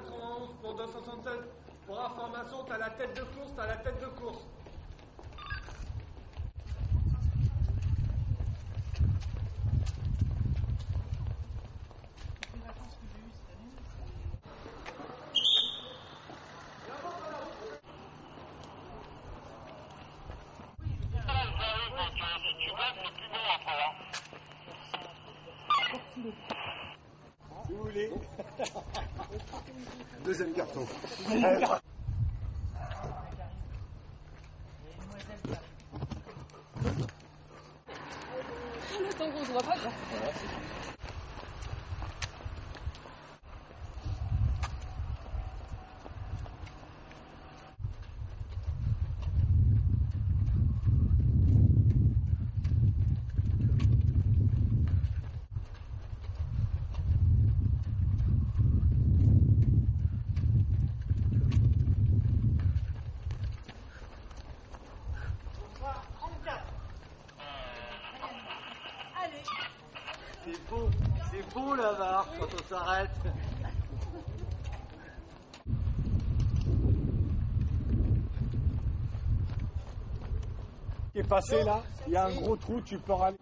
91 pour 276. Pour information, t'as la tête de course, t'as la tête de course vous voulez. Deuxième carton. Tant qu'on se voit pas, C'est beau, c'est beau la barre quand on s'arrête. Qui est passé là, il y a un gros trou, tu peux râler.